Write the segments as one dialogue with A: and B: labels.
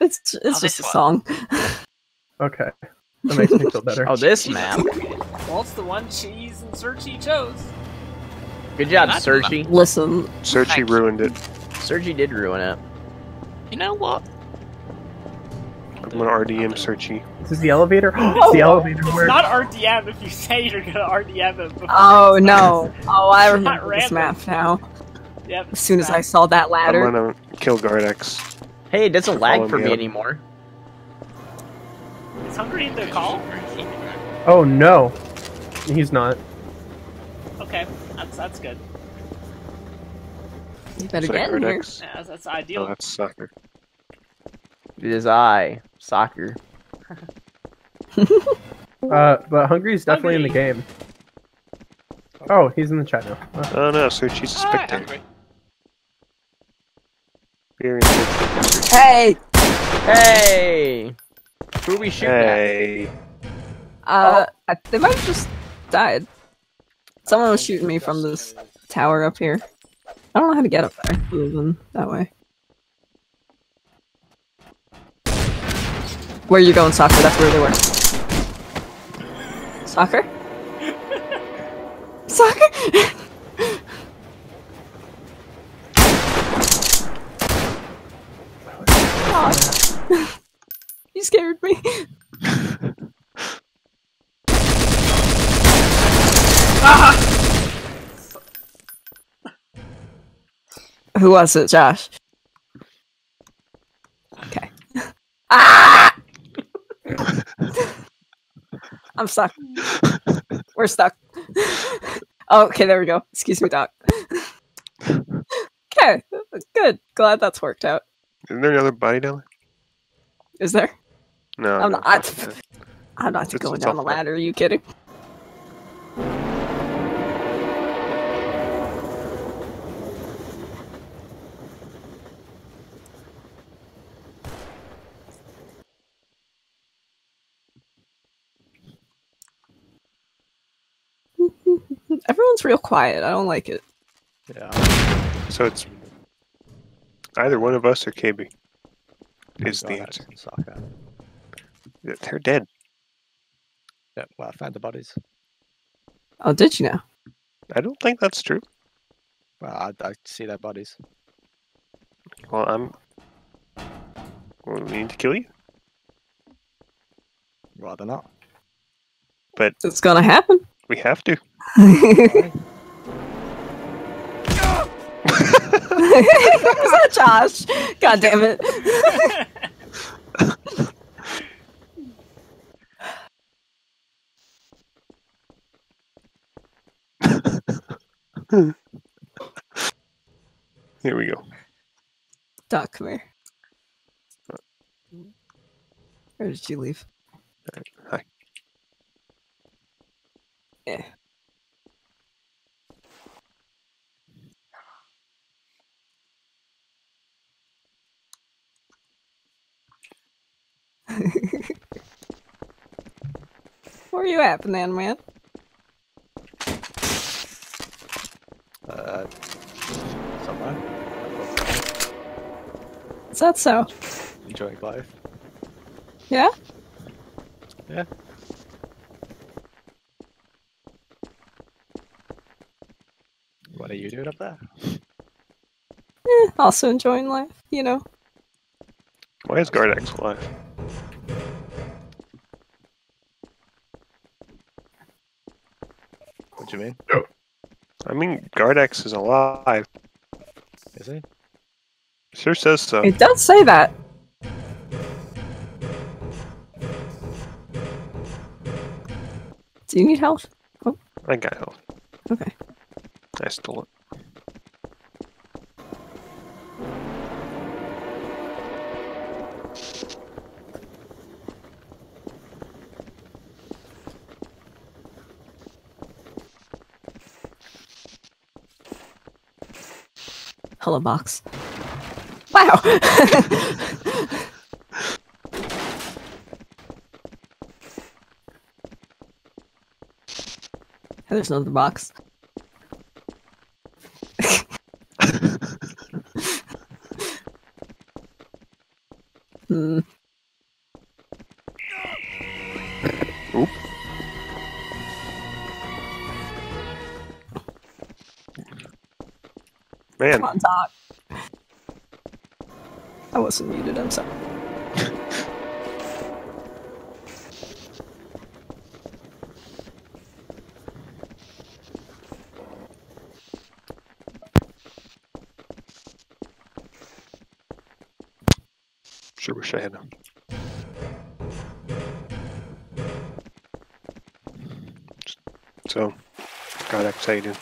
A: It's it's
B: Oh,
A: just a
B: one.
A: song.
C: Okay. That makes me feel better.
D: Oh, this map.
E: Well, it's the one cheese and Searchy chose.
D: Good job,
B: Not-
D: Searchy.
A: Listen,
F: Searchy
B: Thank
F: ruined it.
D: Searchy did ruin it.
B: You know what?
F: I'm gonna RDM Searchy.
C: This is the elevator? it's the oh! elevator
E: It's
C: where
E: not RDM if you say you're gonna RDM it. before
A: oh
E: it
A: no, oh I
E: It's not
A: remember this map now.
E: Yep.
A: As soon as I saw that ladder.
F: I'm gonna kill Guardax.
D: Hey, it doesn't lag for
F: me
D: me
F: up.
D: anymore.
E: Is Hungry in the call?
C: Oh no. He's not.
E: Okay, that's that's good.
A: you better
F: Is
A: get in here.
E: Yeah, that's, that's
F: Oh,
E: ideal.
F: that's soccer.
D: It is I, soccer.
C: Uh, but Hungry's definitely in the game. Oh, he's in the chat now. Uh,
F: Oh no, Searchy's a
B: Alright,
F: spectator.
B: hungry.
F: Here in Searchy.
A: Hey,
D: Hey! Who are we shooting at?
F: Hey.
A: uh, I, they might have just died. Someone was shooting me from this tower up here. I don't know how to get up there other than that way. Where are you going, soccer? That's where they were. Soccer? Soccer? Aw. you scared me. Who was it, Josh? Okay. ah! I'm stuck. We're stuck. oh, okay, there we go. Excuse me, Doc. okay, good. Glad that's worked out.
F: Isn't there another body down there?
A: Is there?
F: No.
A: I'm
F: no,
A: not- I'm not
F: It's-
A: going
F: it's
A: down the ladder. Are you kidding? Everyone's real quiet. I don't like it.
D: Yeah.
F: So it's either one of us or KB is the answer.
G: and Soccer.
F: They're dead.
G: Yeah, well, I found the bodies.
A: Oh, did you now?
F: I don't think that's true.
G: Well, I, I see their bodies.
F: Well, I'm. Well, we need to kill you.
G: Rather not.
A: But it's gonna happen.
F: We have to.
A: Was that Josh? God damn it.
F: Here we go.
A: Doc, come here. Where did you leave?
F: Hi.
A: Yeah. Where you at, Banana Man?
G: Uh, somewhere.
A: Is that so?
G: Enjoying life.
A: Yeah?
G: Yeah. What are you doing up there?
A: Eh, also enjoying life, you know?
F: Why is Guardax alive?
G: What do you mean?
F: I mean, Guardax is alive.
G: Is he?
F: Sure says so.
A: It does say that. Do you need help? Oh.
F: I got health.
A: Okay.
F: I stole it.
A: Hello, box. Wow! There's another box. On, Doc. I wasn't muted, I'm sorry.
F: sure wish I had a. So, got excited.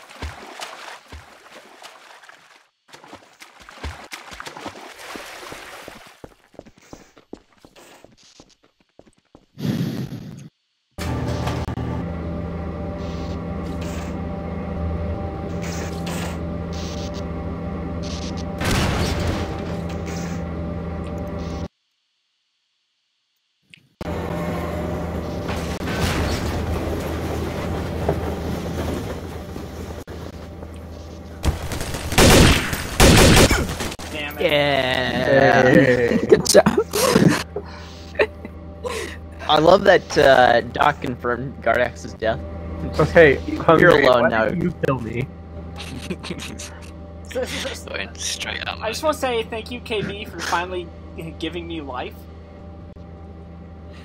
D: I love that uh, Doc confirmed Guardax's death.
C: Okay, Hungry, you're
D: alone
C: why
D: now.
C: you kill me?
B: Going straight up.
E: I just want to say thank you, KB, for finally giving me life.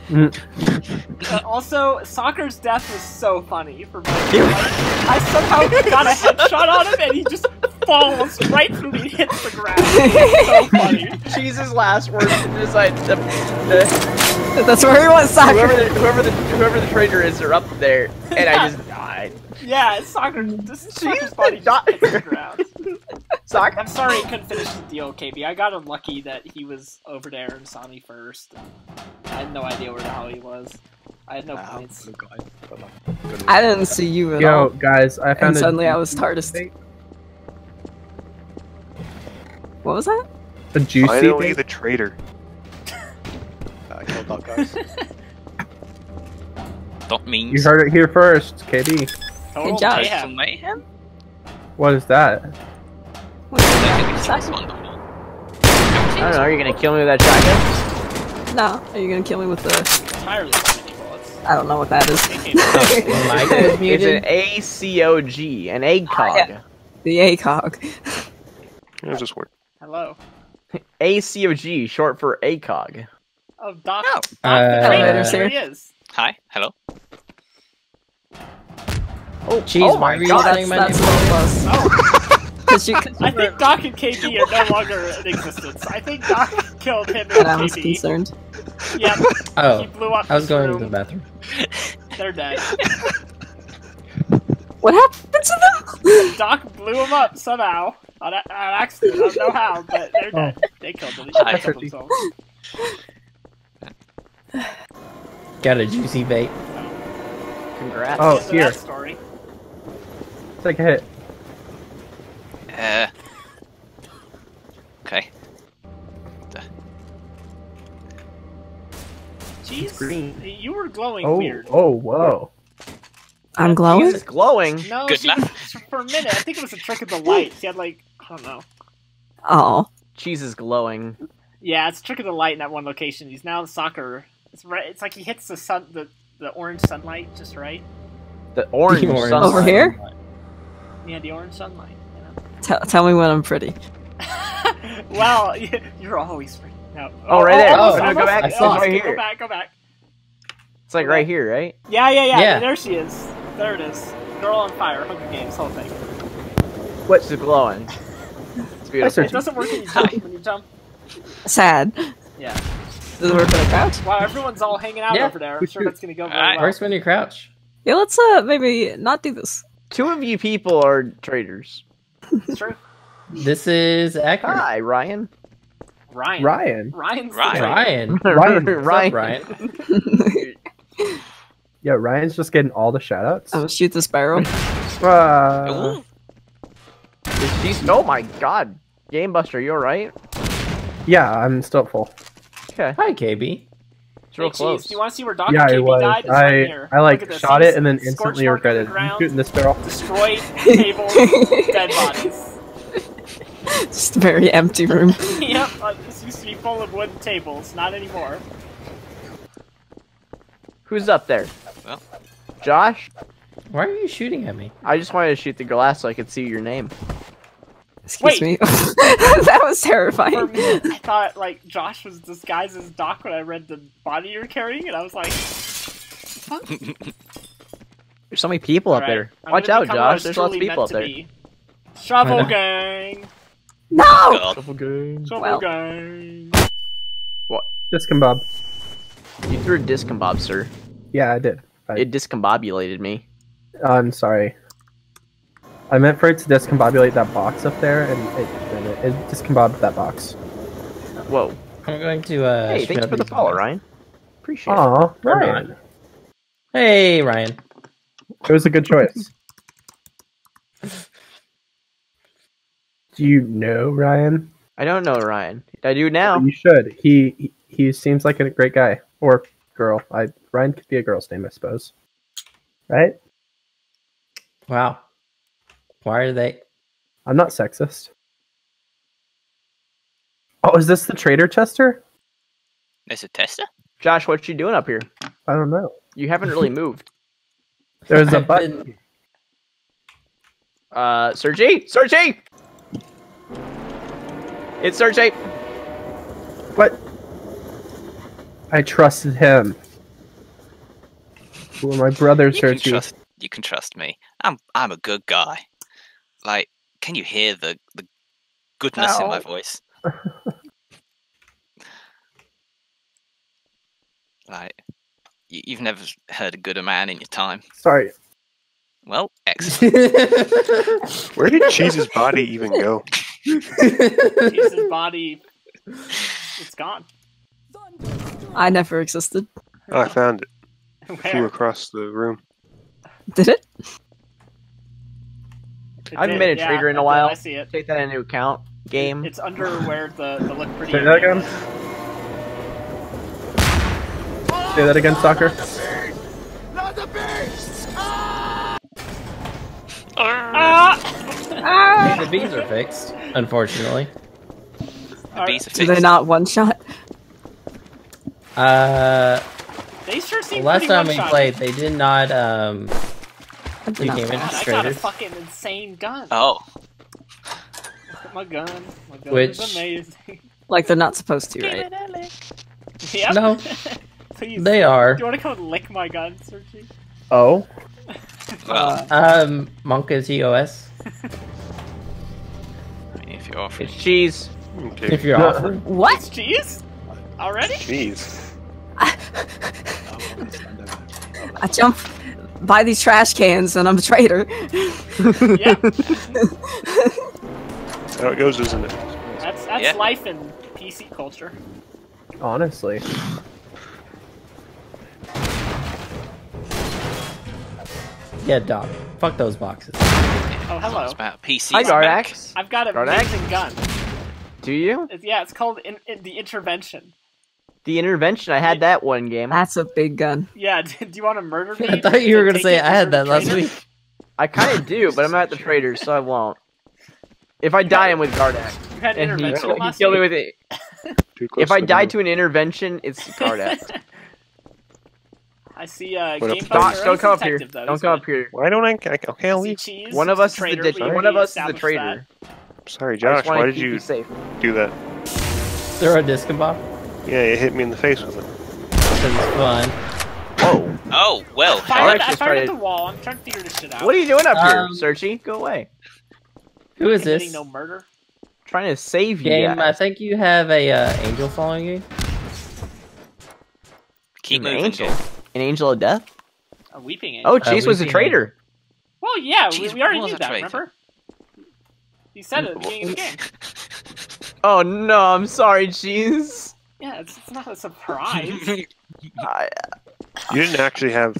C: Mm.
E: Uh, also, Soccer's death was so funny for me. I somehow got a headshot on him and he just falls right through me and hits the ground. so funny.
D: Cheese's last words is like the, the
A: That's where he wants soccer.
D: whoever the whoever the whoever the traitor is they're up there, and I just died.
E: Yeah, Soccer. This is Soccer's
D: Jesus,
E: body just
D: not-
E: the ground.
D: Sock.
E: I'm sorry he couldn't finish the deal, KB. I got unlucky that he was over there and saw me first. I had no idea where the hell he was. I had no
G: Wow,
E: points.
G: good guy. Good luck. Good
A: I didn't see you at
C: Yo,
A: all.
C: guys, I found
A: And suddenly I was
C: juicy
A: TARDIS.
C: bait.
A: What was that?
C: A juicy
F: Finally,
C: bait?
F: the traitor.
G: I killed that guys.
B: That means
C: You heard it here first, KD.
E: Total
A: job.
E: mayhem.
B: mayhem.
C: What is that?
A: What's
B: I think
A: that?
B: it's wonderful.
D: I don't know. Are you gonna kill me with that shotgun?
A: No, are you gonna kill me with the?
E: Entirely too many bullets.
A: I don't know what that is.
E: AK
H: Mike was
D: It's an ACOG, an ACOG.
A: Oh, yeah. The ACOG.
F: It was just work.
E: Hello.
D: ACOG, short for ACOG.
E: Oh, Doc.
B: Oh.
E: Doc the
H: Uh,
E: traitor.
A: Elevator's here.
E: he is.
B: Hi, hello.
D: Oh,
H: Cheese,
D: oh my god.
A: That's,
H: my
A: that's
H: name?
A: a little close.
E: Oh,
A: Cause you, cause you
E: I
A: were,
E: think Doc and KB are no longer in existence. I think Doc killed him and
A: and I was
E: KB.
A: concerned.
E: Yep. He
H: Oh,
E: blew up
H: I was
E: this
H: going to the bathroom.
E: They're dead.
A: What happened to them?
E: Doc blew them up somehow. On, a- on accident. I don't know how, but they're dead. They killed them. They killed themselves.
H: Got a juicy bait.
D: Congrats.
C: Oh,
E: End
C: here.
E: that story.
C: Take a hit.
B: Uh. Okay.
E: Jeez,
D: green.
E: you were glowing
C: Oh,
E: weird.
C: oh, whoa.
A: I'm glowing.
D: Jesus, glowing.
E: No,
B: Good
E: she was, for a minute, I think it was a trick of the light. She had like, I don't know.
A: Oh,
D: Cheese is glowing.
E: Yeah, it's a trick of the light in that one location. He's now in soccer. It's right. It's like he hits the sun, the the orange sunlight just right.
D: The orange,
H: orange
D: sunlight.
A: Over here?
E: Yeah, the orange sunlight. You
A: tell tell me when I'm pretty.
E: well, you're always pretty. No.
D: Oh, right there.
E: almost,
H: Oh,
D: no, go back.
H: I saw
E: Almost.
D: it. Right
E: Go back. Go back.
D: It's like right here, right?
E: Yeah, yeah, yeah,
H: Yeah.
E: There she is. There it is. Girl on fire. Hunger Games. Whole thing.
D: What's the glowing? It's beautiful.
E: It doesn't work when you jump. When you jump.
A: Sad.
E: Yeah.
A: Does it work when I crouch?
E: Wow, everyone's all hanging out
H: Yeah.
E: over there. I'm sure that's gonna go very
B: Alright.
E: well.
H: Works when you crouch.
A: Yeah, let's uh maybe not do this.
D: Two of you people are traitors.
E: It's true.
H: This is accurate.
D: Hi, Ryan.
E: Ryan.
C: Ryan.
E: Ryan's
B: Ryan.
H: Ryan.
C: Ryan.
D: Ryan.
H: Ryan.
C: Yeah, Ryan's just getting all the shoutouts.
A: I'm gonna shoot this barrel.
C: Uh,
B: Ooh.
D: Oh my god. Game Buster, you alright?
C: yeah, I'm still full.
D: Okay.
H: Hi, KB.
D: It's real
E: Hey, Cheese,
D: close.
E: Do you want to see where Dr.
C: Yeah,
E: KB
C: it was.
E: died? It's right
C: I
E: here.
C: I
E: Look
C: like
E: at this.
C: shot it and then instantly
E: mark on the
C: regretted. I'm
E: ground,
C: shooting this barrel.
E: Destroyed tables, dead bodies.
A: Just a very empty room.
E: yep, uh, this used to be full of wooden tables. Not anymore.
D: Who's up there?
B: Well.
D: Josh?
H: Why are you shooting at me?
D: I just wanted to shoot the glass so I could see your name.
A: Excuse
E: Wait.
A: me. that was
E: For
A: terrifying.
E: me, I thought like Josh was disguised as Doc when I read the body you're carrying, and I was like,
D: There's so many people up
E: "Alright,
D: there.
E: I'm
D: Watch out,
E: become what I
D: Josh.
E: was
D: There's lots of people up there.
E: to be. Shovel
H: I know.
E: gang,
A: No!
B: God.
E: shovel
A: Well.
E: gang. What?
C: Discombob.
D: You threw a discombob, sir.
C: Yeah, I did. I,
D: It discombobulated me.
C: Uh, I'm sorry. I meant for it to discombobulate that box up there, and it, and it, it discombobed that box.
D: Whoa.
H: I'm going to uh.
D: hey, thanks for the follow. Ryan. Appreciate it.
C: Aw,
H: Right.
C: Ryan.
H: Hey, Ryan.
C: It was a good choice. Do you know Ryan?
D: I don't know Ryan. I do now.
C: You should. He, he he seems like a great guy or girl. I Ryan could be a girl's name, I suppose. Right?
H: Wow. Why are they?
C: I'm not sexist. Oh, is this the traitor Chester?
B: Is it tester?
D: Josh, what you doing up here?
C: I don't know.
D: You haven't really moved.
C: There's a
H: I've
C: button.
H: been-
D: Uh, Sergey? Sergey! It's Sergey!
C: What? I trusted him. Who are my brothers,
B: You can
C: Sergey?
B: trust. You can trust me. I'm. I'm a good guy. Like, can you hear the the goodness in my voice? like, you, you've never heard a gooder man in your time.
C: Sorry.
B: Well, excellent.
F: Where did Cheese's body even go?
E: Jesus' body, it's gone.
A: I never existed.
F: Oh, I found it. Flew
E: Where?
F: across the room.
A: Did it?
E: It
D: I haven't
E: did,
D: been a
E: yeah,
D: traitor in a while.
E: I see it.
D: Take that into account. Game.
E: It's under where the, the look pretty.
C: Say that again?
E: is.
C: Say that again, soccer.
E: Ah! Ah!
H: the bees are fixed, unfortunately.
B: The bees are
A: Do they
B: fixed.
A: not one shot?
H: Uh,
E: They sure
H: the
E: seem
H: last time we
E: one-shot.
H: played, they did not. Um,
A: I
H: You
A: not
H: came in.
A: pass.
E: I got a fucking insane gun.
B: Oh,
E: Look at my gun. My gun
H: Which-
E: is amazing.
A: Like they're not supposed to, right?
E: yep.
H: No.
E: Please.
H: they are.
E: Do you want to come and lick my gun, Sergi?
C: Oh,
B: well.
H: Um, Monka TOS.
B: I mean, if you're offering,
D: It's cheese.
F: Okay.
H: If you're
C: No.
H: offering.
E: It's
A: What?
E: cheese? Already?
F: Jeez.
A: I jump by these trash cans and I'm a traitor.
E: yeah.
F: That's how it goes, isn't it?
E: That's that's
B: Yeah.
E: life in PC culture.
C: honestly.
H: Yeah, Doc. Fuck those boxes.
E: Oh, hello.
B: it's about PC.
D: Hi,
B: spec.
D: Guardax.
E: I've got an
D: Guardax?
E: amazing gun.
D: Do you?
E: It's, yeah, it's called in, in the intervention.
D: The intervention. I had that one game.
A: That's a big gun.
E: Yeah, do you want to murder me?
H: I thought you were gonna say I had that last week.
D: I kind of do, but I'm at the trader, so I won't. If I die, I'm with Gardak.
E: You had
D: And he,
E: intervention
D: he
E: last
D: killed me with it. If I die to an intervention, it's Gardak.
E: I see uh,
F: What up?
E: Game
D: Josh,
E: Buster
D: don't come up here.
E: though.
D: Don't come up here.
F: Why don't I? I okay, I'll leave.
E: cheese?
D: One of us is the
E: traitor.
D: ditch. One of us is the
E: established
D: traitor.
F: Sorry, Josh. Why did you
D: safe?
F: do that?
H: Throw a disc bomb.
F: Yeah, you hit me in the face with it.
H: Because it's fun.
D: Whoa!
B: Oh well.
E: that. I
D: Alright,
E: fired, I
D: just
E: fired
D: try
E: at
D: to-
E: the wall. I'm trying to figure this shit out.
D: What are you doing up here,
H: Um,
D: Searchy? Go away.
H: Who is
E: Committing
H: this?
E: No murder.
D: trying to save you.
H: Game, I think you have a uh, angel following you.
B: Keep
D: An
B: moving.
D: angel.
B: Jay.
D: An angel of death.
E: A weeping angel.
D: Oh, Cheese was a
H: weeping
D: traitor.
E: Well, yeah, we,
B: Jeez,
E: we already
B: was
E: knew
B: a
E: that.
B: traitor.
E: Remember? He said it at the beginning of the game.
D: Oh no, I'm sorry, Cheese.
E: Yeah, it's, it's not a surprise.
D: I,
F: You didn't actually have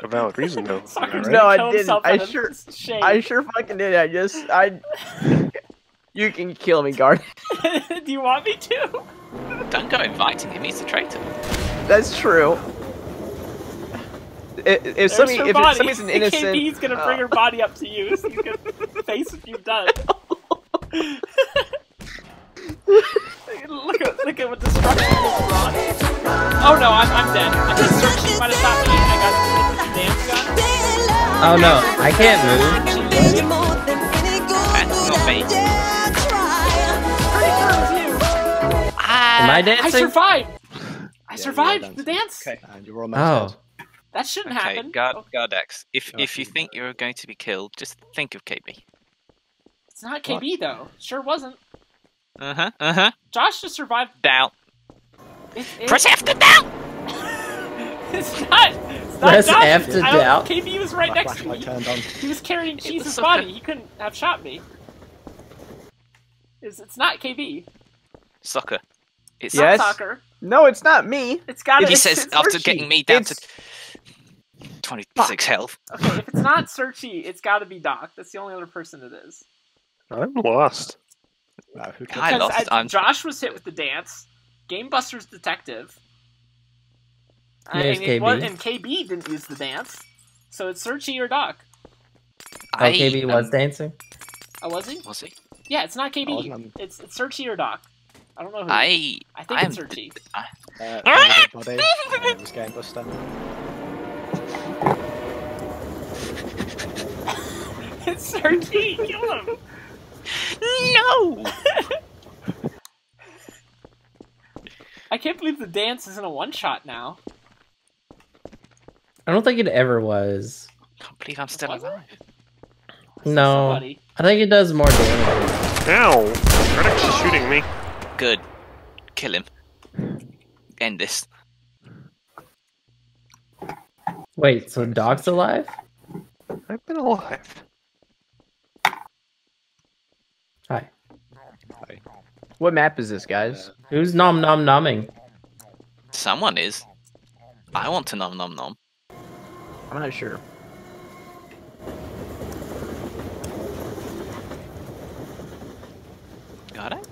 F: a valid reason, though.
E: Soccer's
F: right?
D: No, I didn't. I sure-
E: Shame.
D: I sure fucking did. I just, I. you can kill me, guard.
E: Do you want me to?
B: Don't go inviting him. He's a traitor.
D: That's true. If, if somebody, if
E: body.
D: somebody's an innocent,
E: KB's gonna bring
D: uh,
E: her body up to you. So he's gonna face what you've done. look at look at what destruction is brought. Oh no, I'm I'm dead. I think Searchy might have shot me. I got the dance gun.
H: Oh no, I can't move.
B: That's not me.
E: Pretty sure it was you.
H: Am I
E: uh,
H: I
E: survived. I
G: you
E: survived the dance.
B: Okay.
G: And you're almost
H: Oh,
E: That shouldn't
B: Okay,
E: happen.
B: guard, Guardax. If
G: Oh,
B: if you
G: you
B: think you're going to be killed, just think of KB.
E: it's not KB though. Sure wasn't.
B: Uh huh. Uh huh.
E: Josh just survived.
B: doubt.
E: It, it,
B: Press F to down.
E: it's not. It's not
H: Press
E: Josh.
H: F to doubt.
E: KB was right
G: My
E: next to me.
G: turned on.
E: He was carrying Cheese's
B: so
E: body.
B: good.
E: He couldn't have shot me. It's, it's not KB.
B: Soccer. It's
E: It's
D: Yes.
E: not soccer.
D: No, it's not me.
E: It's got
B: If he
E: it's,
B: says after
E: Searchy.
B: getting me down
D: It's-
B: to 26 health.
E: Okay, if it's not Searchy, it's got to be Doc. That's the only other person it is.
F: I'm lost.
G: No, who
B: I
G: killed
E: Because
B: lost.
E: I- Josh was hit with the dance. Game Buster's detective. I
H: There's
E: mean, it was- and KB didn't use the dance. So it's Searchy or Doc.
H: oh, KB was
B: um,
H: dancing.
E: Oh, was he?
B: Was he?
E: Yeah, it's not KB.
G: I wasn't, um,
E: It's, it's Searchy or Doc. I don't know who.
B: I.
E: I think
B: I'm
E: it's Searchy.
G: Uh, found a. Uh, it was Game Buster.
E: it's Searchy. Kill him.
B: No.
E: I can't believe the dance isn't a one shot now.
H: I don't think it ever was.
B: I Can't believe I'm still
E: Was
B: alive.
H: No,
E: Somebody.
H: I think it does more damage.
F: Ow! Guardax is shooting me.
B: Good. Kill him. End this.
H: Wait, so Doc's alive?
F: I've been alive.
H: Hi.
D: What map is this, guys?
H: Uh, who's nom nom nomming?
B: Someone is. I want to nom nom nom.
D: I'm not sure.
B: Guardax?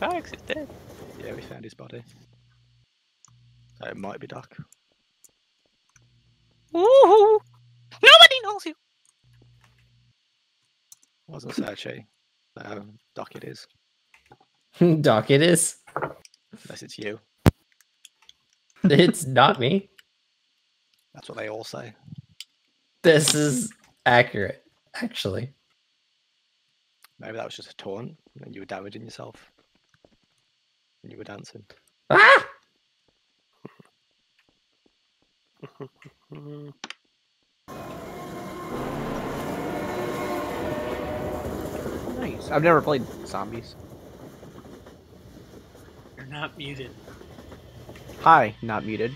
B: Guardax is dead.
G: Yeah, we found his body. So it might be Duck.
B: Woohoo! Nobody knows you.
G: Wasn't Searchy. So um, Doc it is.
H: Doc, it is.
G: Unless it's you.
H: It's not me.
G: That's what they all say.
H: This is accurate, actually.
G: Maybe that was just a taunt and you were damaging yourself. And you were dancing.
H: Ah!
D: Nice. I've never played zombies.
E: You're not muted.
D: Hi, not muted.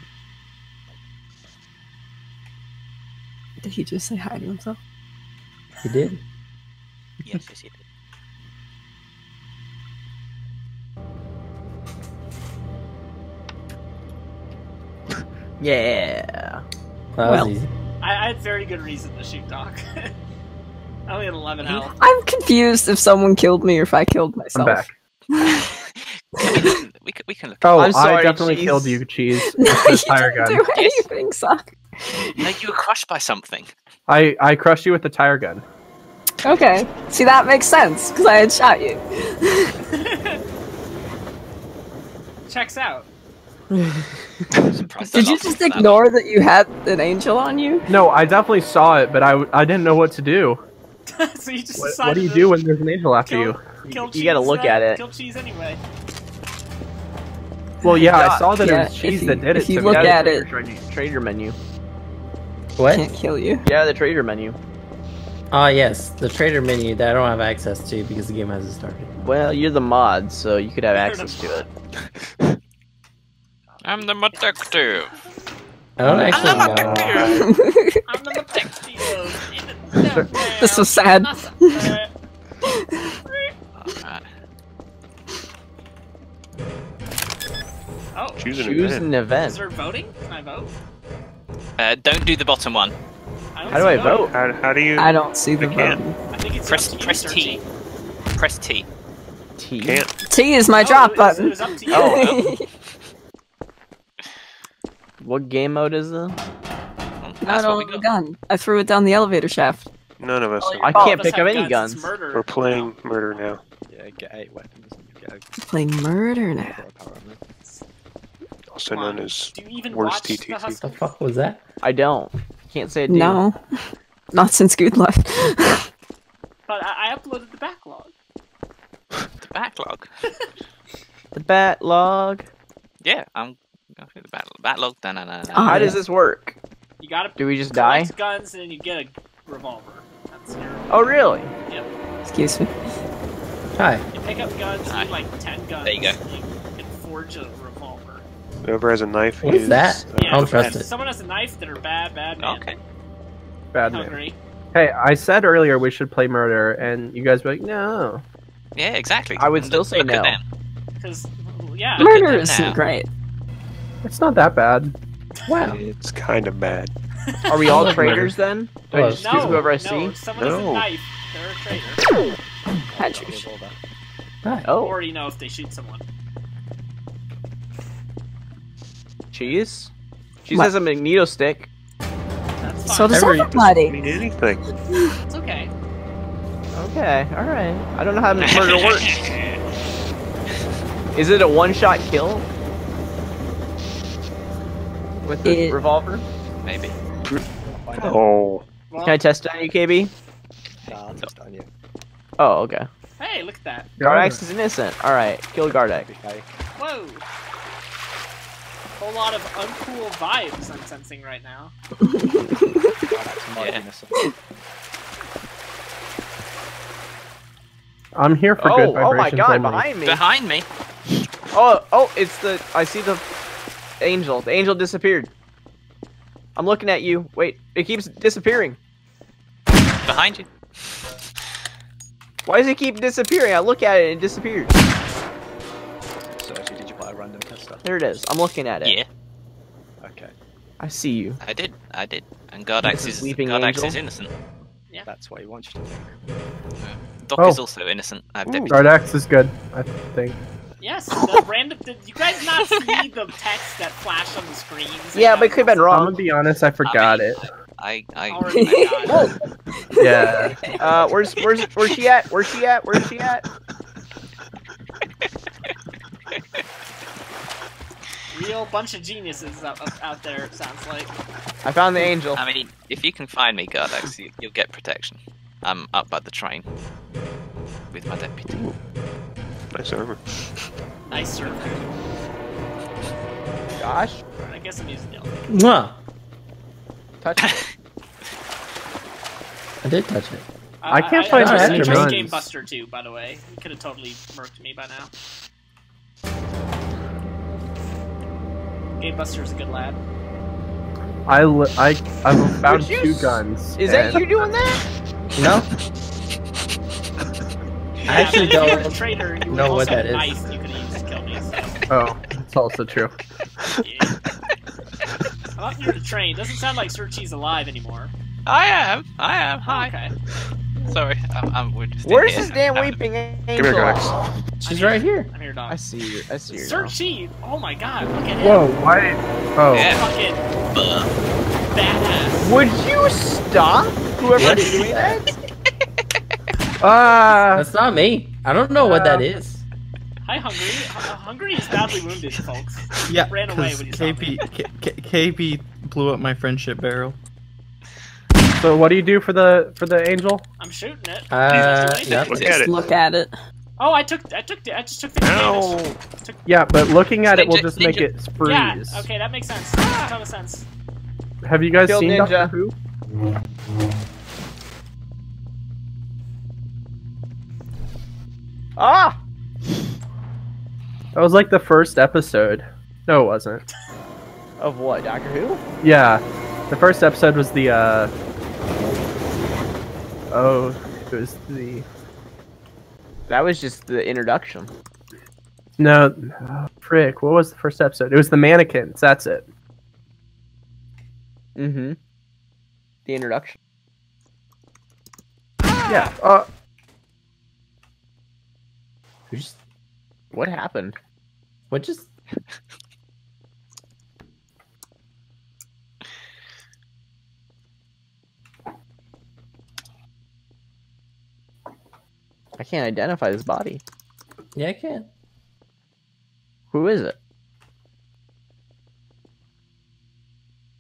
A: Did he just say hi to himself?
H: He did.
B: Yes, yes, you did.
D: Yeah.
H: That
A: Well.
E: I, I had very good reason to shoot Doc. I only had 11 health.
A: I'm confused if someone killed me or if I killed
C: I'm
A: myself.
C: back.
B: Can look- we, can, we can look.
C: Oh,
D: I'm sorry,
C: I definitely
D: cheese.
C: killed you, cheese.
A: No, you
C: tire
A: didn't
C: gun.
A: do anything, Sock.
B: No, you were crushed by something.
C: I I crushed you with the tire gun.
A: Okay. See, that makes sense, because I had shot you.
E: Checks out.
B: I'm surprised I
A: Did you just ignore that you had an angel on you?
C: No, I definitely saw it, but I, I didn't know what to do.
E: so you just
C: What,
E: decided
C: what do you do when there's an angel after
E: kill,
C: you?
E: kill
D: You gotta look at it.
E: Kill cheese anyway.
C: Well, yeah, I saw that
A: yeah,
C: it was cheese
A: if you-
C: that did it
A: if you
C: to
A: look at it-
D: Trader, trader menu.
H: What?
A: Can't kill you.
D: Yeah, the trader menu.
H: Ah, yes, the trader menu that I don't have access to because the game hasn't started.
D: Well, you're the mod, so you could have access to it.
B: I'm the detective.
H: I don't
B: I'm
H: actually
B: the
H: know.
B: detective.
E: I'm the detective.
A: This was sad.
F: Choose an
D: Choose
F: event.
D: an
E: is there voting? Can I vote?
B: Uh, don't do the bottom one.
D: How do I
E: voting.
D: vote?
F: How, how do you?
A: I don't see the
F: I can't.
A: vote.
E: I think it's
B: Press
E: up to you,
B: press T. Press T.
D: T.
F: Can't.
A: T is my
E: Oh,
A: drop
E: it was-
A: button.
E: It was up to you.
D: Oh, What game mode is this?
A: Not
B: what we
A: on the
B: got.
A: gun. I threw it down the elevator shaft.
F: None of us.
E: All
F: are.
E: your-
D: I can't pick up any
E: guns.
D: Guns.
F: We're playing murder now.
G: Yeah, get eight weapons. and you'll Yeah,
A: Playing murder now.
G: got a power on me.
F: Also
E: Come on.
F: known as
E: Do you even
F: worst
E: watch the
F: TTT.
H: The
E: Huskers?
H: fuck was that?
D: I don't. Can't say I do.
A: No, not since Good left.
E: But I, I uploaded the backlog.
B: The backlog.
D: The bat log.
B: Yeah, I'm going through the backlog. Backlog. Da, na, na, na.
A: Ah,
D: How
A: yeah.
D: does this work?
E: You gotta
D: Do we just die?
E: collect guns and then you get a revolver. That's your.
D: Oh, really? Yep.
A: Excuse me.
H: Hi.
E: You pick up guns, you
B: Aye.
E: need like ten guns.
B: There you go.
E: and You can forge a revolver.
F: Whoever has a knife.
H: What is that?
F: uh,
H: I don't trust it.
E: Someone has a knife that are bad, bad man.
B: Okay.
C: Bad man.
E: Hungry.
C: Hey, I said earlier we should play murder, and you guys were like, no.
B: Yeah, exactly.
D: I would
B: And
D: still say no.
E: Because, yeah.
A: Murder isn't
B: now.
A: great.
C: It's not that bad.
H: Wow.
F: It's kind of bad.
D: Are we all traitors then? Do I just
E: no,
D: choose whoever I
E: no,
D: see?
E: if someone has a knife, they're a traitor.
A: Patrick.
H: Hi.
D: Oh,
E: Already know if they shoot someone.
D: Cheese. Cheese
A: What?
D: has a magneto stick.
E: That's fine.
A: So does
H: Every-
A: everybody.
F: mean anything.
E: It's okay.
D: Okay, all right. I don't know how murder works. Is it a one-shot kill with the
A: It-
D: revolver?
B: Maybe.
F: Oh,
E: Well,
D: Can I test it on you, KB?
G: Nah, I'll just on you.
D: Oh, okay.
E: hey, look at that.
D: Guardax is innocent. All right, kill
G: Guardax.
E: Whoa. Whole lot of uncool vibes I'm sensing right now.
G: Guardax might be
B: Yeah.
C: I'm here for
D: Oh,
C: good
D: oh,
C: oh
D: my God!
C: only.
D: Behind me.
B: Behind me.
D: Oh, oh, it's the. I see the angel. The angel disappeared. I'm looking at you. Wait, it keeps disappearing.
B: Behind you.
D: Why does it keep disappearing? I look at it and it disappears. There it is. I'm looking at it.
B: Yeah,
G: Okay,
D: I see you.
B: I did. I did. And Guardax is
D: Sleeping
B: Guardax
D: angel?
B: is innocent. Yeah.
G: That's why he wants you to do.
B: Doc
C: Oh.
B: is also innocent. I have
E: Ooh.
B: deputy.
C: Guardax is good, I think.
E: Yes, the random. Did you guys not see the text that flashed on the screens?
D: Yeah, but it could have been wrong.
C: I'm gonna be honest, I forgot
B: I-
C: it.
B: I I,
E: Already
B: I.
C: Yeah.
D: Uh, where's where's where's she at? Where's she at? Where's she at?
E: Real bunch of geniuses out, out there. It sounds like.
D: I found the angel.
B: I mean, if you can find me, Guardax, you, you'll get protection. I'm up by the train with my deputy.
F: nice server.
E: Nice server.
D: Gosh,
E: I guess I'm using yellow.
H: Mwah.
D: touch it.
H: I did touch it.
C: I can't find
E: I, I,
H: extra
E: I chose
C: guns.
E: Game Buster too, by the way. You could have totally murked me by now. Game Buster's a good lad.
C: I li- I I've found
D: you
C: two
D: s-
C: guns.
D: Is that
C: and-
D: you doing that?
H: No?
E: Yeah,
H: I actually
E: but if a
H: don't
E: traitor, you
H: know what that is.
E: You could have to kill me. So,
C: Oh, it's also true.
E: yeah. I'm up near the train. Doesn't sound like Sir Cheese alive anymore.
B: I am. I am. Hi.
E: Okay.
B: Sorry. I'm, I'm, we're just
D: Where's this damn
B: having-
D: weeping
F: Come here, Guardax.
H: She's right here.
E: I'm here, dog.
D: I see you. I see you.
E: Sir
D: now.
E: Oh my God! Look at him.
C: Whoa, why? Oh,
B: Yeah.
E: Fucking badass.
D: Would you stop? Whoever's doing that?
C: ah,
H: That's not me. I don't know what that is.
E: Hi, Hungry. H- Hungry is badly wounded, folks.
I: Yeah,
E: Ran away when you saw me.
I: KP, K- K- KP blew up my friendship barrel.
C: So what do you do for the for the angel?
E: I'm shooting it.
H: Uh,
E: Doesn't do
H: yeah.
E: anything.
F: Look at it.
A: Look at it.
E: Oh, I took, I took, I just took 50 damage.
F: Ow.
C: Yeah, but looking at it will
B: Ninja-
C: just make it freeze.
E: Yeah. Okay, that makes sense. That makes a ton of sense.
C: Have you guys
D: Killed
C: seen
D: Ninja.
C: Doctor Who?
D: Ah!
C: That was like the first episode. No, it wasn't.
D: Of what? Doctor Who?
C: Yeah, the first episode was the uh. Oh, it was the
D: That was just the introduction.
C: no, oh, frick. What was the first episode? It was the mannequins. That's it.
D: Mm-hmm. The introduction.
C: Yeah. Uh,
D: Who just? What happened?
H: What just?
D: I can't identify this body.
H: Yeah, I can.
D: Who is it?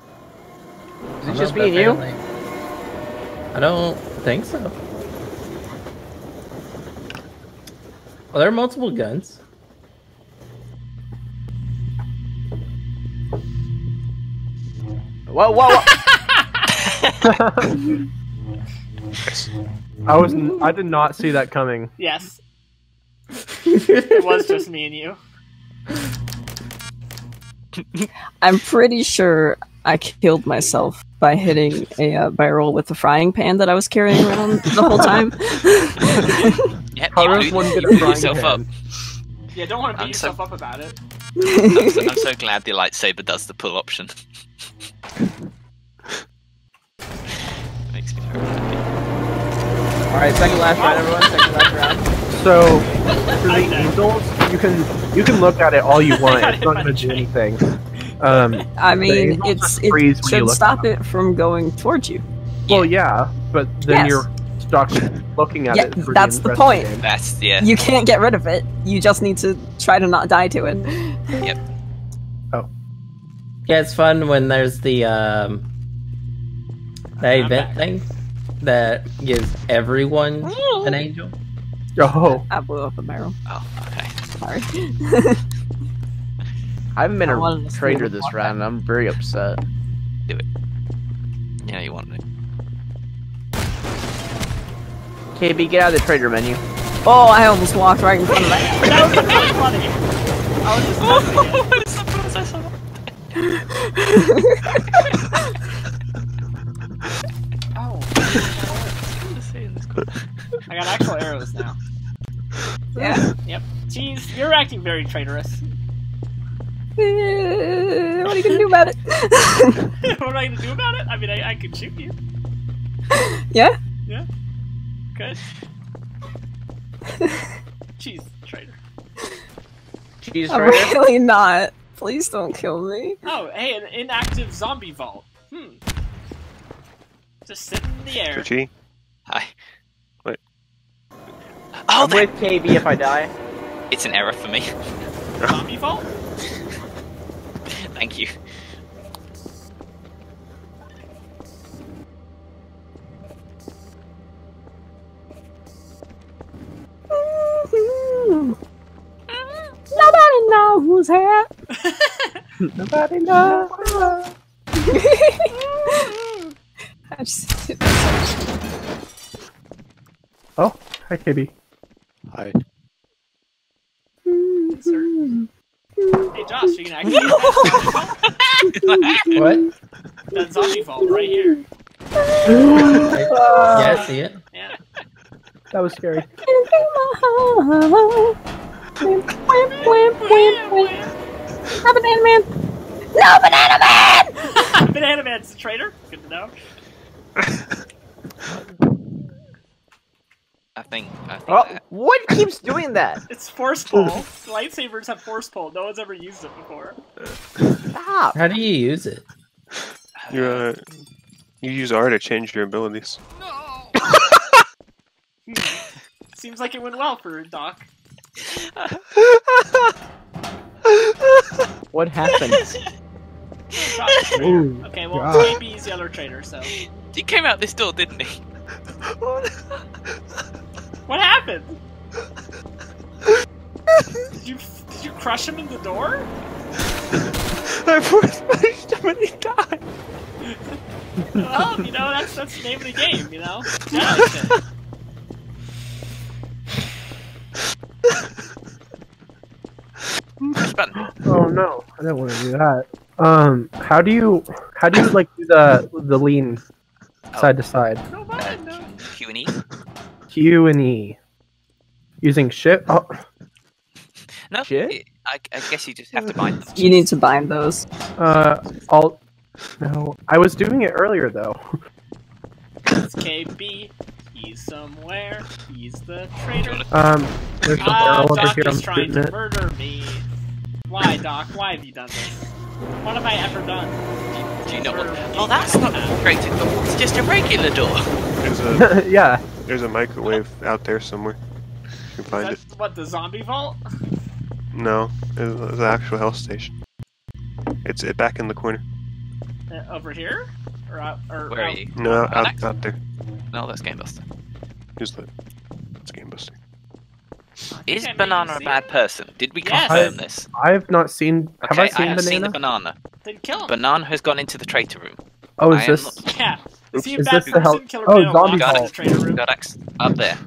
D: Is it
H: don't
D: just
H: know,
D: me and you?
H: I don't think so. Are there multiple guns.
D: Whoa, whoa, whoa.
C: I was I did not see that coming.
E: Yes. it was just me and you.
A: I'm pretty sure I killed myself by hitting a uh, barrel with the frying pan that I was carrying around the whole time.
B: Yep,
C: Haru's
B: you blew,
C: one
B: you
C: good frying
B: yourself up.
E: Yeah, don't want to beat
B: I'm so-
E: yourself up about it.
B: I'm so, I'm so glad the lightsaber does the pull option. Makes me very happy.
D: Alright, second last round, everyone. Second last round.
C: So for the
E: I
C: angels, you can you can look at it all you want. It's not
E: by
C: going to do anything. Um,
A: I mean, it's it
C: freeze when you
A: should stop it from going towards you.
C: well, yeah, but then
A: Yes.
C: you're stuck looking at
A: Yeah,
C: it. For
A: that's
C: the,
A: the point.
C: Game.
B: That's yeah.
A: You can't get rid of it. You just need to try to not die to it. Yep. Oh.
H: Yeah, it's fun when there's the um the
E: I'm
H: event
E: back.
H: thing that gives everyone oh. an angel.
C: Oh,
A: I blew up a barrel.
B: Oh, okay.
A: Sorry.
D: I haven't been
A: I
D: a
A: wanted to see
D: traitor this
A: before.
D: round, and I'm very upset. Do it.
B: Yeah, you want it.
D: KB, get out of the trader menu.
A: Oh, I almost walked right in front of that.
E: That would be really funny. I was just testing it. Oh, I got actual arrows now.
A: Yeah.
E: Yep. Jeez, you're acting very traitorous.
A: What are you gonna do about it?
E: what am I gonna do about it? I mean, I, I could shoot you.
A: yeah. Yeah.
E: Good. Jeez, traitor.
D: Cheese
A: I'm really not. Please don't kill me.
E: Oh, hey, an inactive zombie vault. Hmm. Just sitting in the air.
F: Twitchy.
B: Hi.
F: What?
B: Oh,
D: I'm
B: that,
D: with KB if I die.
B: it's an error for me.
E: Zombie fault?
B: Thank you.
A: Nobody knows it.
C: nobody knows.
A: I just.
C: Oh, hi KB.
G: Hi.
E: Hey, Josh, you can actually
H: What?
E: that zombie vault right here.
H: Yeah, I see it.
E: Yeah.
C: That was scary.
A: No banana man. No banana man.
E: Banana Man's the traitor. Good to know.
B: I think. I think
D: Oh,
B: that.
D: what keeps doing that?
E: It's force pull. Lightsabers have force pull. No one's ever used it before.
D: Stop.
H: How do you use it?
F: You uh, you use R to change your abilities.
E: Hmm. Seems like it went well for Doc.
D: What happened?
E: Josh, traitor.
C: Ooh,
E: Okay, well,
C: God.
E: KB's the other traitor, so.
B: He came out this door, didn't he?
E: What happened? Did you did you crush him in the door?
F: I force pushed him and he died.
E: Well, you know that's that's the name of the game, you know. Jedi shit.
B: Push button.
C: Oh no, I don't want to do that. Um, how do you how do you like do the the lean side to side?
E: No
B: Uh,
E: button, no.
B: Q and E.
C: Q and E using shift. Oh,
B: No.
D: Shit.
B: I, I guess you just have to bind them.
A: You need to bind those.
C: uh, Alt. No, I was doing it earlier though.
E: It's KB. He's somewhere. He's the traitor.
C: Um, there's a
E: Ah,
C: barrel over
E: Doc
C: here. I'm
E: trying
C: shooting
E: to
C: it.
E: murder me. Why, Doc? Why have you done this? What have I ever done?
B: Do you know what?
E: Murder
B: Oh, that's not
E: me.
B: great. It's just a regular door.
F: There's a
C: yeah.
F: there's a microwave out there somewhere. You
E: Is
F: find
E: that
F: it.
E: what the zombie vault?
F: No, it's was the actual health station. It's it back in the corner.
E: Uh, over here? Or out? Or
B: Where are you?
F: No, out, out there.
B: No, that's Game Buster.
F: Who's that? It's Game Buster.
B: Is
E: can't
B: Banana a bad person? Did we
E: Yes.
B: confirm this?
C: I've not seen. Have
B: Okay,
C: I seen
B: have
C: banana?
B: seen the banana.
E: Then kill him.
B: Banana has gone into the traitor room.
C: oh, is
B: am
C: this
B: not-
E: yeah. Is
C: Is this the
E: person?
C: hell-
E: Killer
C: oh,
E: Banana
C: zombie
B: vault.
E: in the traitor room.
B: Got X up there.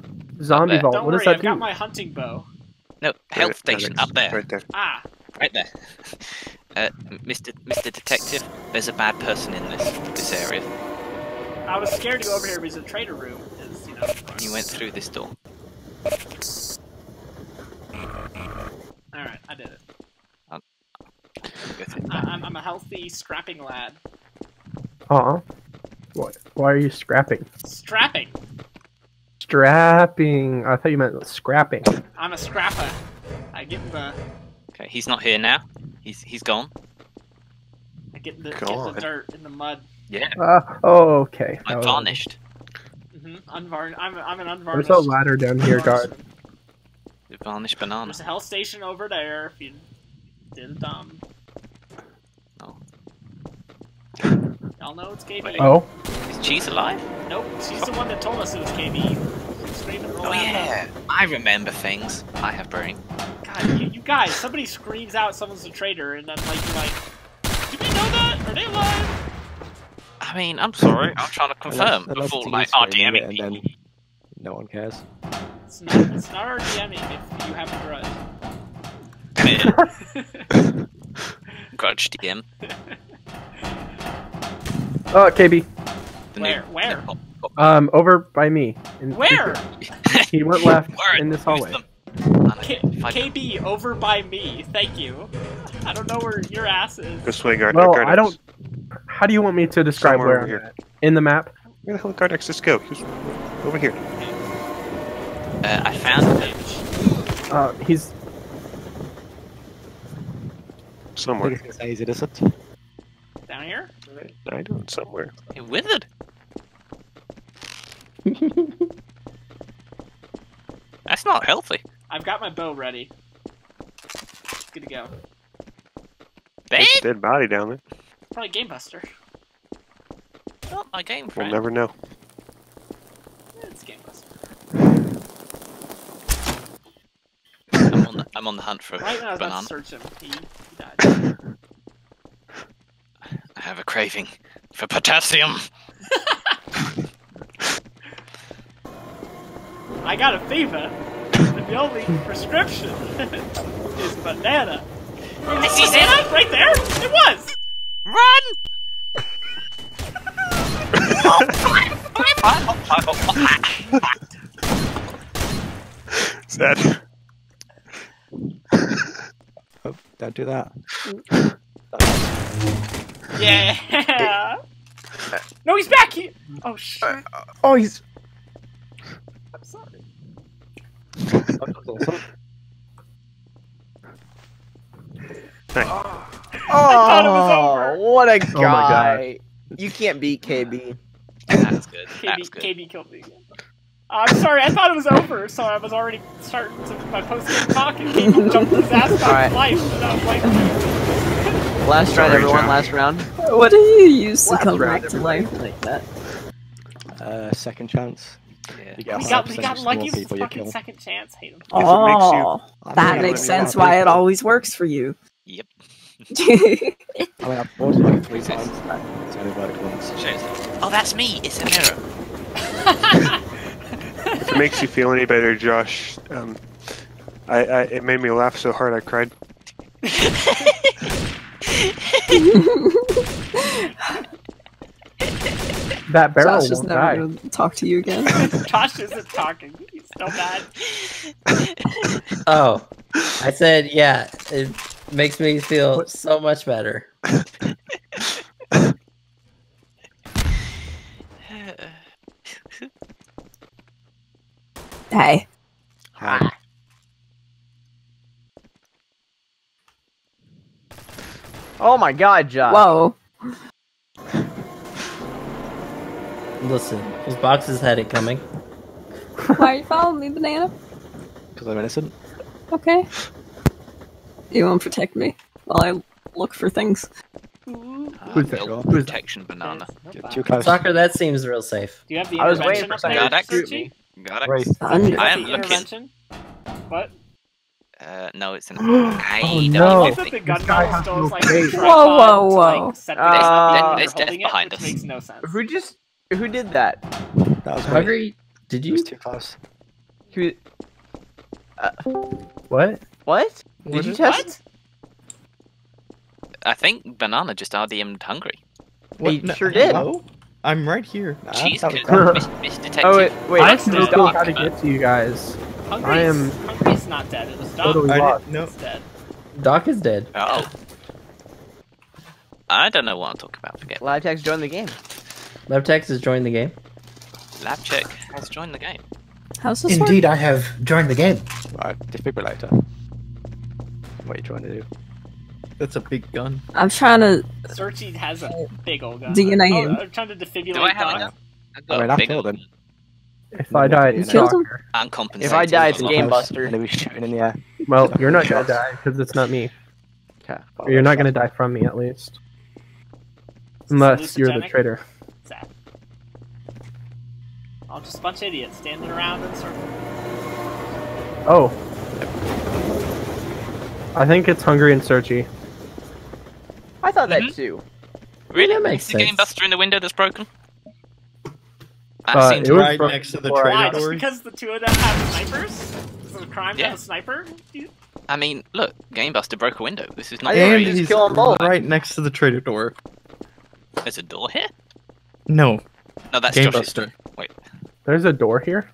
C: zombie
B: there.
C: vault?
E: Don't
C: what
E: worry,
C: does that
E: I've
C: do?
E: got my hunting bow.
B: No, health station
F: Alex,
B: up there.
F: Right there.
E: Ah,
B: Right there. Uh, Mr. Mr. Detective, there's a bad person in this this area.
E: I was scared to go over here because the traitor room is, you know.
B: You went through this door.
E: Alright, I did it.
B: Go through
E: I,
B: that.
E: I'm, I'm a healthy, scrapping lad.
C: Aw. What? Why are you scrapping?
E: Strapping!
C: Strapping. I thought you meant scrapping.
E: I'm a scrapper. I get the
B: Okay, he's not here now. He's he's gone.
E: I get the, get the dirt in the mud.
B: Yeah,
C: Uh, oh, okay.
B: I'm
C: Oh.
B: varnished.
E: hmm Unvarn I'm, I'm an unvarnished.
C: There's a ladder down here, guard.
B: The varnished banana.
E: There's a hell station over there if you did dumb.
B: Oh.
E: Y'all know it's KB.
B: Wait.
C: Oh,
B: Is Cheese alive?
E: Nope, she's the one that told us it was KB.
B: Oh
E: out
B: yeah, I remember things. I have brain.
E: God, you, you guys, somebody screams out someone's a traitor, and then like you're like, did we know that? Are they alive?
B: I mean, I'm sorry. I'm trying to confirm
G: Unless- unless
B: before like
G: you screaming
B: RDMing
G: it
B: people.
G: and then no one cares.
E: It's not. It's not RDMing if you have a grudge.
B: Grudge DM.
C: oh, KB.
B: The
E: Where?
B: new-
E: Where?
B: Pop- pop-
C: Um, over by me. In
E: Where?
C: He went left
B: Where?
C: in this hallway.
B: them? I know.
E: K- KB over by me. Thank you. I don't know where your ass is.
F: This way, guard.
C: Well,
F: guard
C: I don't. How do you want me to describe
F: Somewhere
C: where
F: over
C: I'm
F: here.
C: at? In the map?
F: Where the hell did Guardax just go? He was over here.
B: Uh, I found him.
C: Uh, he's.
G: I think
F: Somewhere.
G: it's gonna say he's innocent.
E: Down here?
F: I don't. Somewhere.
B: He withered. That's not healthy.
E: I've got my bow ready. Good to go.
B: Dead?
F: There's a dead body down there.
E: Probably Game Buster.
B: Not my game
F: We'll never know.
E: It's Game Buster.
B: I'm on the I'm on the hunt for a
E: Right now I was about
B: banana.
E: search him. He, he died.
B: I have a craving for potassium.
E: I got a fever. and the only prescription is banana.
B: This is
E: Banana? Right there? It was!
B: Run!
F: Sad.
G: Oh, don't do that.
E: Yeah! No, he's back! He... Oh, shit.
C: Oh, he's.
E: I'm sorry. thought it was oh, over.
D: Oh, what a guy!
C: Oh my God.
D: guy! You can't beat KB.
B: That's good.
E: KB,
B: That's good.
E: KB killed me. I'm sorry, I thought it was over, so I was already starting to my post game talk and KB jumped his ass back
D: Alright.
E: to life, and I was like,
D: Last round, everyone.
F: John.
D: Last round.
A: What do you use to come back to life like that?
G: Uh,
E: Oh,
G: second chance.
B: Yeah.
G: You get
E: we got, we got lucky with the
G: people you
E: fucking
G: kill.
E: second chance. Hate him.
F: If makes you-
A: Oh, that
G: think
A: makes sense
G: really
A: why it always works for you.
B: Yep.
G: I mean, I've fought like three times. It's only worked once.
B: Oh, that's me. It's a mirror.
F: If it makes you feel any better, Josh, um, I, I it made me laugh so hard I cried.
C: That barrel
A: Josh is
C: won't
A: never
C: die.
A: gonna talk to you again.
E: Josh isn't talking. He's so bad.
H: Oh, I said yeah. It makes me feel so much better.
A: Hey,
G: Hi.
D: Oh my God, Josh.
A: whoa.
H: Listen, those boxes had it coming.
A: Why are you following me, banana?
G: Because I'm innocent.
A: Okay. You won't protect me while I look for things.
C: Who's that?
B: milk
C: Who's that?
B: protection banana.
G: Get too close.
H: Soccer, that seems real safe.
E: Do you have the
D: I was waiting
E: intervention
D: for
E: up there,
B: someone to
D: shoot me.
E: Searchy?
B: Got it.
G: Right.
A: Thunder.
B: I am looking.
E: What?
B: Uh, no, it's an.
C: Oh,
B: I
C: no.
B: don't
E: I think
B: think.
E: the gun
C: This guy
E: barrel
C: has
E: still
C: no
E: like
C: face.
A: Whoa, whoa,
E: to,
A: whoa.
E: like, set the
D: Uh,
B: There's- there's death
E: holding
B: behind
E: it,
B: us.
E: makes no sense.
D: Who just who did that?
G: That was great.
H: Hungry, did
G: It
H: you?
G: was too close.
D: Who?
C: Uh, What?
D: What? Did you test?
B: I think banana just RDM'd hungry.
D: He
I: No,
D: sure did.
I: hello? I'm right here.
B: Jeez,
G: that was
B: could-
G: great.
B: Miss, Miss Detective.
D: Oh wait, wait.
C: I
E: That's
C: still
E: dead.
C: know how to get to you guys.
E: Hungry's,
C: I am
E: Hungry's not dead. It was Doc.
C: totally oh,
I: I
C: lost.
I: didn't
E: dead.
H: Doc is dead.
B: Oh. I don't know what I'm talking about. Forget.
D: Live text joined the game.
H: Levtex has joined the game.
B: Lab check has joined the game.
A: How's this work?
J: Indeed, I have joined the game.
G: Right, defibrillator. What are you trying to do?
I: That's a big gun.
A: I'm trying to.
E: Searchy has a big old gun.
A: DNA
E: Oh,
A: him.
E: I'm trying to defibrillate
B: Do I have
E: Doc.
B: enough? I've
G: I
B: got
G: mean,
B: a
G: I
B: big
G: killed him.
C: If I die, it's
A: You killed him?
C: soccer.
B: uncompensated.
D: If I die, it's
B: loss.
D: Game
G: And
D: Buster.
G: he was shooting in the air.
C: Well, you're not gonna die because it's not me.
G: Okay.
C: Or you're not gonna die from me, at least. Unless you're the
E: hallucinogenic?
C: traitor.
E: Sad. All just a bunch of idiots standing around in circles.
C: Oh. I think it's Hungry and Searchy.
D: I thought that
B: Mhm.
D: too.
B: Really?
H: That makes
B: Is the game
H: sense.
B: buster in the window that's broken? That
C: Uh,
B: seems
C: it was
I: right
C: broken
I: next to the
C: before I
E: Why?
C: got-
E: Just
I: door.
E: because the two of them have snipers? Is it a crime to
B: Yeah.
E: have a sniper? You-
B: I mean, look, Game Buster broke a window. This is not
D: I didn't
I: And
B: great.
D: just
I: he's
D: kill 'em both.
I: right next to the trader door.
B: There's a door here?
I: No,
B: No, that's
I: Game
B: Josh's.
I: Buster.
C: There's a door here.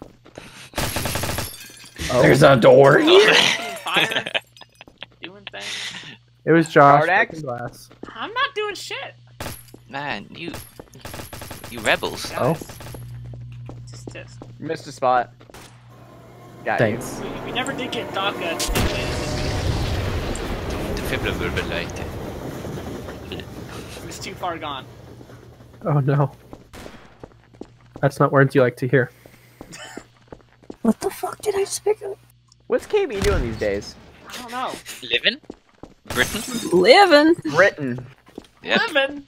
H: There's a door here.
E: Fire, doing things.
C: It was Josh. Glass.
E: I'm not doing shit.
B: Man, you, you rebels.
C: Oh.
E: Guys. Just, just.
D: Missed a spot. Got
H: Thanks.
E: We, we never did get Doc a
B: Defibrillator.
E: It was too far gone.
C: Oh no. That's not words you like to hear.
A: What the fuck did I speak pick up?
D: you. What's KB doing these days?
E: I don't know.
B: Living? Britain?
A: Living.
D: Britain.
B: Yep.
E: Living.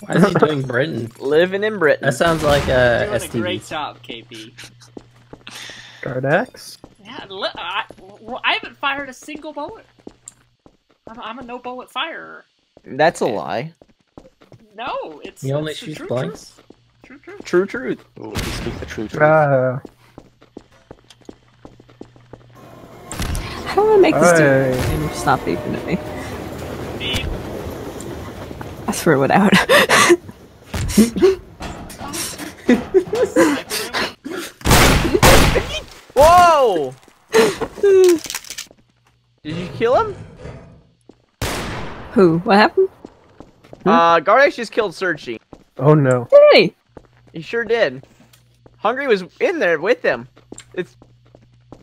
H: Why is he doing Britain?
D: Living in Britain.
H: That sounds like uh,
E: Doing a
H: STD.
E: great job, KB.
C: Guardax?
E: Yeah, I, I haven't fired a single bullet. I'm, I'm a no bullet firer.
D: That's a lie.
E: No, it's.
H: He only
E: it's the
H: shoots
E: true
H: blanks?
E: True, true.
D: True truth.
G: Ooh, you speak the true truth.
C: Uh,
A: How do I make this
C: Hey.
A: dude stop beeping at me?
E: Beep.
A: I threw it out.
D: Whoa! Did you kill him?
A: Who? What happened?
D: Uh, Guardax just killed Searchy.
C: oh no.
A: Hey!
D: He sure did. Hungry was in there with him. It's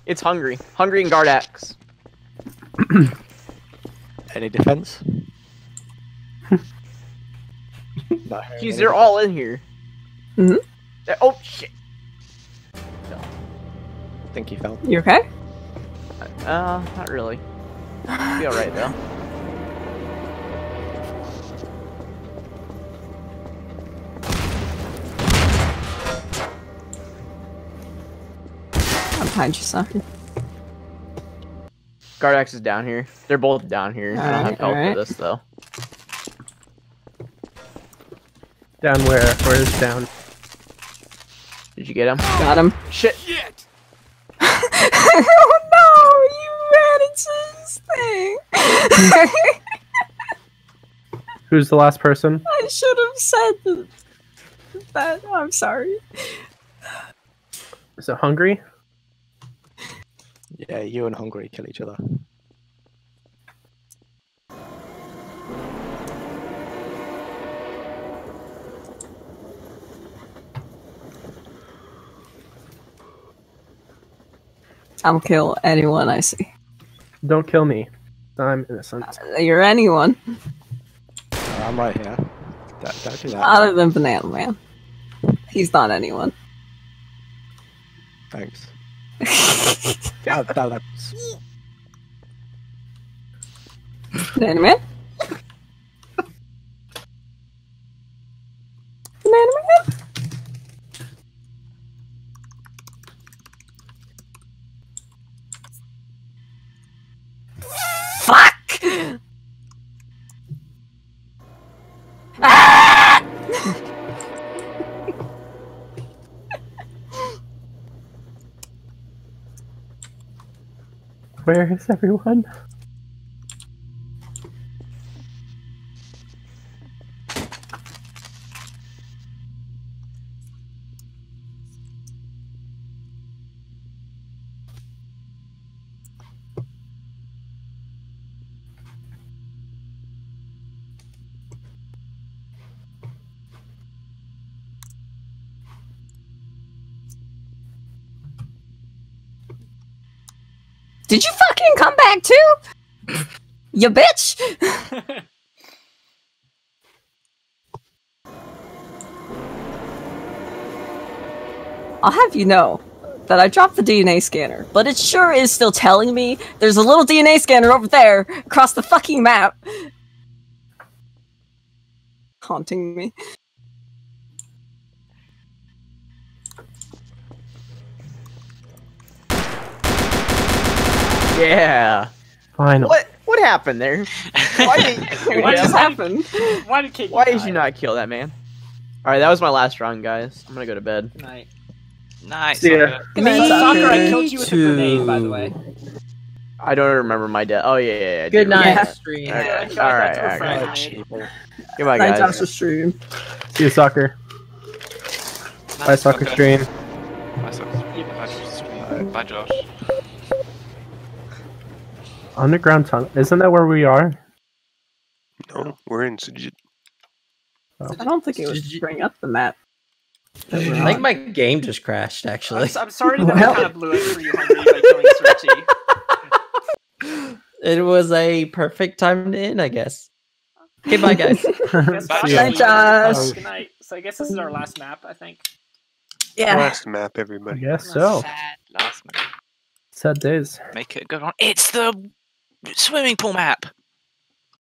D: it's Hungry. Hungry and Guardax.
G: Any defense? Not
D: Jeez, they're all in here.
A: Mhm.
D: Uh, Oh shit.
G: defense. think he fell.
A: You okay?
D: Uh, not really. Be alright though.
A: I'm behind you, sucker.
D: Guardax is down here. They're both down here. I don't have
A: Alright,
D: help
A: alright.
D: for this though.
C: Down where? Where is down?
D: Did you get him?
A: Got him.
D: Shit.
A: oh no! You ran into his thing!
C: Who's the last person?
A: I should have said that. I'm sorry.
C: Is it Hungry?
G: Yeah, you and Hungry kill each other.
A: I'll kill anyone I see.
C: Don't kill me. I'm innocent.
A: You're anyone
G: Uh, I'm right here. Don't, don't do that.
A: other than Banana Man. He's not anyone.
G: Thanks. God, that,
C: Where is everyone?
A: Did you fucking come back too? You bitch! I'll have you know that I dropped the DNA scanner, but it sure is still telling me there's a little DNA scanner over there across the fucking map. Haunting me.
D: Yeah.
C: Finally.
D: What what happened there? Why did
A: What just happened?
E: Why did Kate?
D: Why did you not kill that man? All right, that was my last round, guys. I'm gonna go to bed.
E: Night.
B: Nice.
C: See ya.
B: Soccer.
A: Good night,
E: Soccer,
A: Soccer.
E: I killed you with a grenade, by the way.
D: I don't remember my death. Oh yeah, yeah. yeah I
H: Good
D: do.
H: night,
A: Yeah.
H: stream.
D: Okay.
E: I killed
D: All
E: that
D: right,
E: to a
D: all
E: friend.
D: right. Goodbye,
A: Night
D: guys.
A: Joshua stream.
C: See you, soccer. Bye, soccer stream.
B: Bye, soccer stream. Bye, stream. Bye, Josh.
C: Underground tunnel. Isn't that where we are?
F: No, we're in Sajid. Oh.
A: I don't think it was bring up the map.
H: I think my game just crashed,
E: I'm,
H: actually.
E: s- I'm sorry that
A: Well-
E: I kind of blew it for you, Hungry, by killing Searchy.
H: It was a perfect time to end, I guess. Okay, bye, guys.
E: Guess
B: Bye,
E: Josh
A: Night. Josh.
E: Good night. So I guess this is our last map, I think.
A: Yeah.
F: Last map, everybody.
C: Yes, so.
B: Sad last minute.
C: Sad days.
B: Make it a good one. It's the swimming pool map.